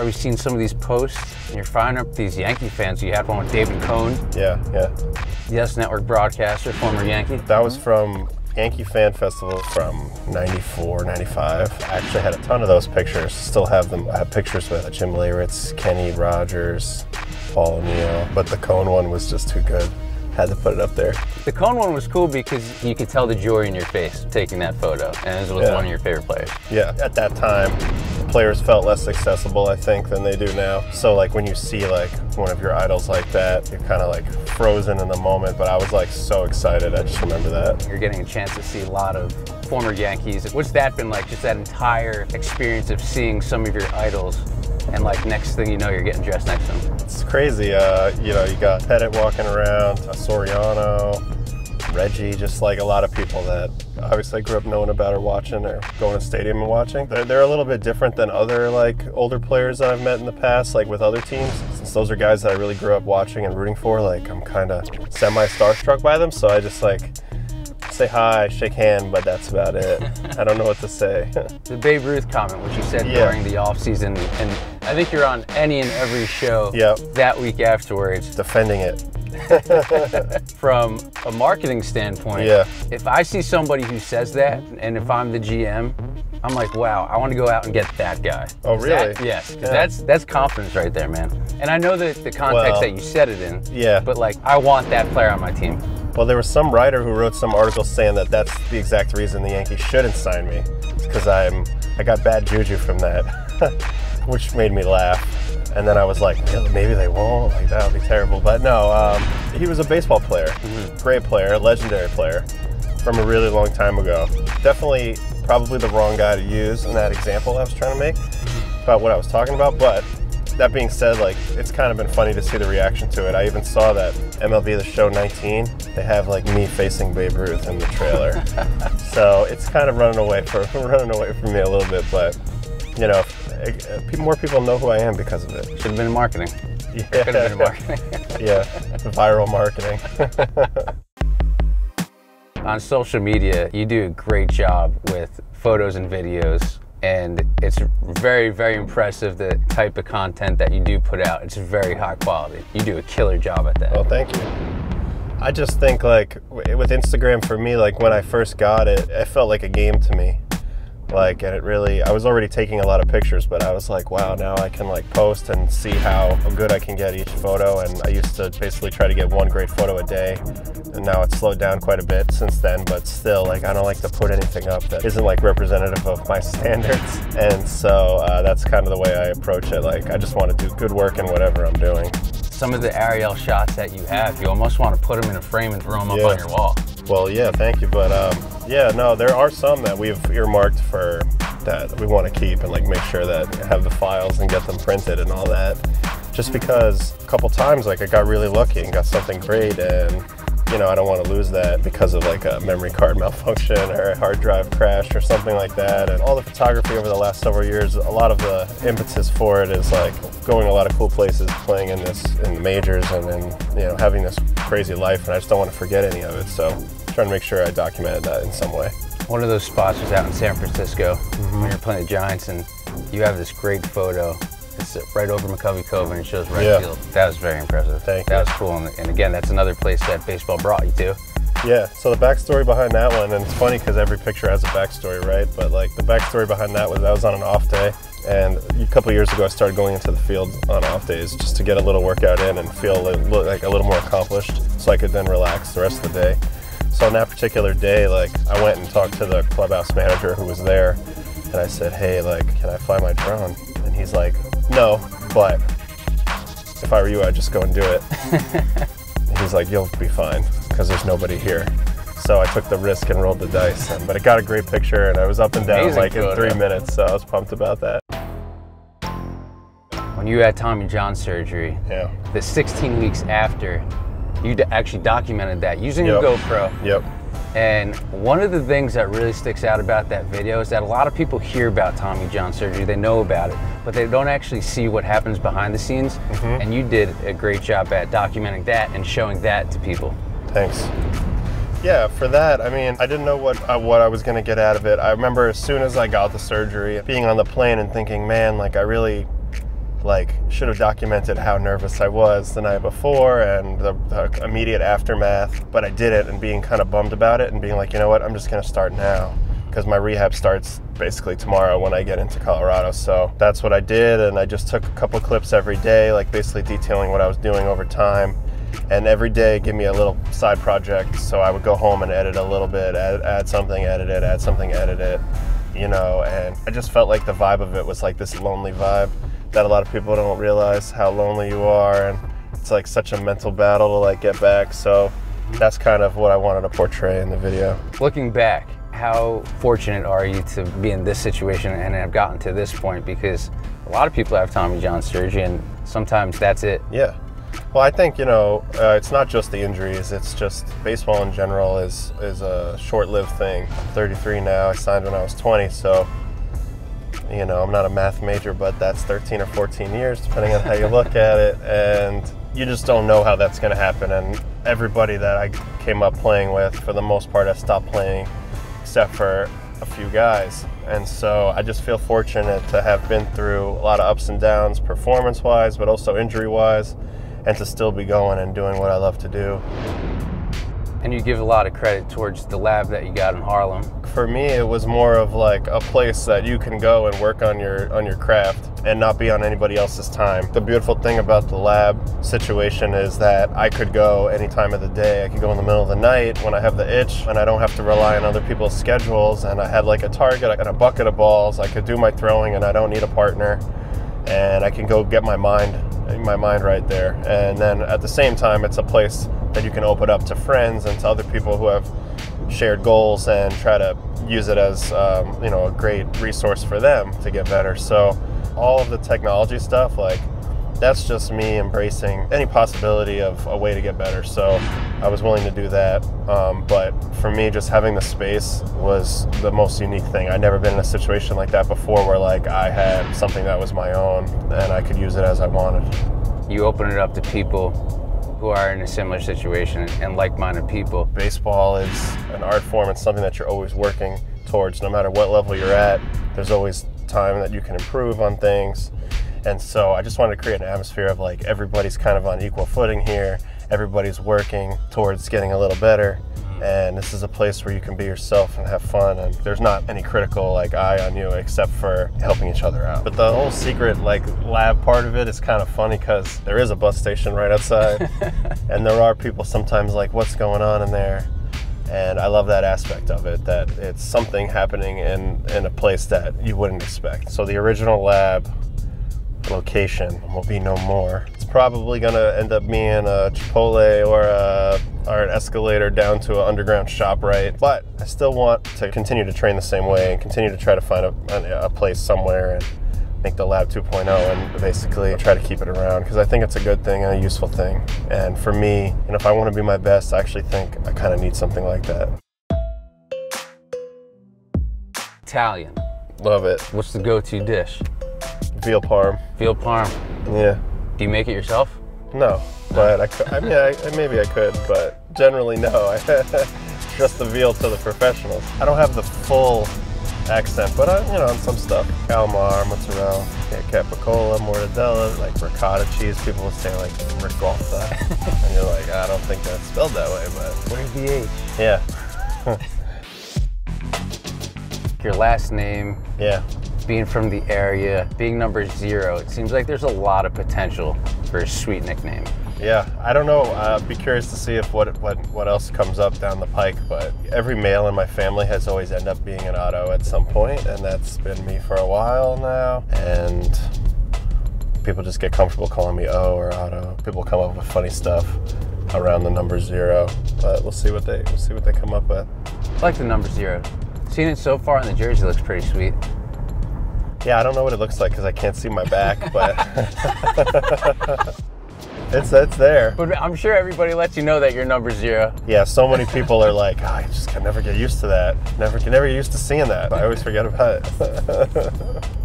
We've seen some of these posts, and you're firing up these Yankee fans. You had one with David Cone, Yeah, yeah. Yes Network broadcaster, former Yankee. That was from Yankee Fan Festival from 94, 95. I actually had a ton of those pictures. Still have them. I have pictures with Jim Leyritz, Kenny Rogers, Paul O'Neill. But the cone one was just too good. Had to put it up there. The cone one was cool because you could tell the joy in your face taking that photo, and it was Yeah. one of your favorite players. Yeah, at that time, players felt less accessible, I think, than they do now. So, like, when you see, like, one of your idols like that, you're kind of, like, frozen in the moment. But I was, like, so excited. I just remember that. You're getting a chance to see a lot of former Yankees. What's that been like? Just that entire experience of seeing some of your idols, and like next thing you know, you're getting dressed next to them. It's crazy. Uh, you know, you got Pettitte walking around, Soriano, Reggie, just like a lot of people that obviously I grew up knowing about or watching or going to stadium and watching. They're, they're a little bit different than other like older players that I've met in the past, like with other teams. Since those are guys that I really grew up watching and rooting for, like I'm kind of semi starstruck by them. So I just like say hi, shake hand, but that's about it. I don't know what to say. The Babe Ruth comment, which you said Yeah. during the off season, and I think you're on any and every show Yep. that week afterwards. Defending it. From a marketing standpoint, Yeah. if I see somebody who says that, and if I'm the GM, I'm like, wow, I want to go out and get that guy. Oh, 'Cause that- really? yes, Yeah. that's that's confidence right there, man. And I know that the context Well, that you said it in. yeah. But like, I want that player on my team. Well, there was some writer who wrote some article saying that that's the exact reason the Yankees shouldn't sign me, because I'm I got bad juju from that, which made me laugh. And then I was like, maybe they won't. Like that would be terrible. But no, um, he was a baseball player, great player, legendary player, from a really long time ago. Definitely, probably the wrong guy to use in that example I was trying to make about what I was talking about. But that being said, like it's kind of been funny to see the reaction to it. I even saw that MLB The Show 19. They have like me facing Babe Ruth in the trailer, so it's kind of running away for running away from me a little bit. But you know, more people know who I am because of it. Should have been marketing. Yeah, Could have been marketing. yeah, viral marketing. on social media, you do a great job with photos and videos, and it's very, very impressive the type of content that you do put out. It's very high quality. You do a killer job at that. Well, thank you. I just think like with Instagram for me, like when I first got it, it felt like a game to me. Like, and it really, I was already taking a lot of pictures, but I was like, wow, now I can like post and see how good I can get each photo. And I used to basically try to get one great photo a day. And now it's slowed down quite a bit since then, but still, like, I don't like to put anything up that isn't like representative of my standards. And so uh, that's kind of the way I approach it. Like, I just want to do good work in whatever I'm doing. Some of the aerial shots that you have, you almost want to put them in a frame and throw them Yeah. up on your wall. Well, yeah, thank you, but um, yeah, no, there are some that we've earmarked for that we want to keep and like make sure that have the files and get them printed and all that. Just because a couple times like I got really lucky and got something great, and you know I don't want to lose that because of like a memory card malfunction or a hard drive crash or something like that. And all the photography over the last several years, a lot of the impetus for it is like going a lot of cool places, playing in this in the majors, and then you know having this crazy life, and I just don't want to forget any of it. So trying to make sure I documented that in some way. One of those spots was out in San Francisco Mm-hmm. when you're playing the Giants, and you have this great photo. It's right over McCovey Cove, and it shows right Yeah. field. That was very impressive. Thank that you. was cool, and, and again, that's another place that baseball brought you to. Yeah, so the backstory behind that one, and it's funny because every picture has a backstory, right? But like the backstory behind that was I was on an off day, and a couple years ago I started going into the field on off days just to get a little workout in and feel like a little more accomplished, so I could then relax the rest of the day. So on that particular day, like I went and talked to the clubhouse manager who was there, and I said, "Hey, like, can I fly my drone?" And he's like, "No, but if I were you, I'd just go and do it." He's like, "You'll be fine because there's nobody here." So I took the risk and rolled the dice, and, but it got a great picture, and I was up and down Amazing like in three minutes. So I was pumped about that. When you had Tommy John surgery, Yeah. the 16 weeks after, you d- actually documented that using Yep. a GoPro. Yep. And one of the things that really sticks out about that video is that a lot of people hear about Tommy John surgery, they know about it, but they don't actually see what happens behind the scenes. And you did a great job at documenting that and showing that to people. Thanks. yeah, for that, I mean, I didn't know what uh, what I was gonna get out of it. I remember as soon as I got the surgery, being on the plane and thinking, man, like I really like should have documented how nervous I was the night before and the, the immediate aftermath, but I did it and being kind of bummed about it and being like, you know what, I'm just gonna start now because my rehab starts basically tomorrow when I get into Colorado. So that's what I did, and I just took a couple clips every day, like basically detailing what I was doing over time. And every day, give me a little side project. So I would go home and edit a little bit, add, add something, edit it, add something, edit it, you know. And I just felt like the vibe of it was like this lonely vibe that a lot of people don't realize how lonely you are, and it's like such a mental battle to like get back. So that's kind of what I wanted to portray in the video. Looking back, how fortunate are you to be in this situation and have gotten to this point? Because a lot of people have Tommy John surgery, and sometimes that's it. Yeah. Well, I think you know uh, it's not just the injuries; it's just baseball in general is is a short-lived thing. I'm 33 now. I signed when I was 20, so you know I'm not a math major, but that's 13 or 14 years, depending on how you look at it, and you just don't know how that's going to happen. And everybody that I came up playing with, for the most part, I stopped playing except for a few guys. And so I just feel fortunate to have been through a lot of ups and downs performance wise, but also injury wise, and to still be going and doing what I love to do. And you give a lot of credit towards the lab that you got in Harlem. For me, it was more of like a place that you can go and work on your on your craft and not be on anybody else's time. The beautiful thing about the lab situation is that I could go any time of the day. I could go in the middle of the night when I have the itch and I don't have to rely on other people's schedules and I had like a target and a bucket of balls. I could do my throwing and I don't need a partner and I can go get my mind my mind right there. And then at the same time it's a place that you can open up to friends and to other people who have shared goals and try to use it as um, you know a great resource for them to get better. So all of the technology stuff, like that's just me embracing any possibility of a way to get better. So I was willing to do that. Um, but for me, just having the space was the most unique thing. I'd never been in a situation like that before where like I had something that was my own and I could use it as I wanted. You open it up to people who are in a similar situation and like-minded people. Baseball is an art form. It's something that you're always working towards, no matter what level you're at. There's always time that you can improve on things. And so I just wanted to create an atmosphere of like everybody's kind of on equal footing here. Everybody's working towards getting a little better. And this is a place where you can be yourself and have fun. And there's not any critical like eye on you except for helping each other out. But the whole secret like lab part of it is kind of funny because there is a bus station right outside. and there are people sometimes like, what's going on in there? and I love that aspect of it that it's something happening in in a place that you wouldn't expect. So the original lab location will be no more. It's probably going to end up being a Chipotle or a or an escalator down to an underground shop, right? But I still want to continue to train the same way and continue to try to find a, a place somewhere and make the lab 2.0 and basically try to keep it around because I think it's a good thing and a useful thing. And for me, and if I want to be my best, I actually think I kind of need something like that. Italian. Love it. What's the go-to dish? Veal parm. Veal parm. Yeah. Do you make it yourself? No, but I, could, I mean, I, maybe I could, but generally no. I trust the veal to the professionals. I don't have the full accent, but I, you know, on some stuff, calamar, mozzarella, yeah, capicola, mortadella, like ricotta cheese. People will say like ricotta, and you're like, I don't think that's spelled that way, but where's the H? Yeah. Your last name. Yeah. Being from the area, being number zero, it seems like there's a lot of potential for a sweet nickname. Yeah, I don't know. I'd be curious to see if what what what else comes up down the pike. But every male in my family has always ended up being an Otto at some point, and that's been me for a while now. And people just get comfortable calling me O or Otto. People come up with funny stuff around the number zero, but we'll see what they we'll see what they come up with. I like the number zero. Seen it so far on the jersey looks pretty sweet. Yeah, I don't know what it looks like because I can't see my back, but. It's it's there. But I'm sure everybody lets you know that you're number zero. Yeah, so many people are like, oh, I just can never get used to that. Never can never get used to seeing that. I always forget about it.